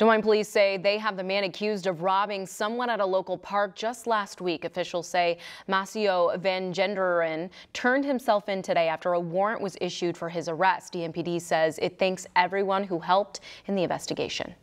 Des Moines police say they have the man accused of robbing someone at a local park just last week. Officials say Masio Van Genderen turned himself in today after a warrant was issued for his arrest. DMPD says it thanks everyone who helped in the investigation.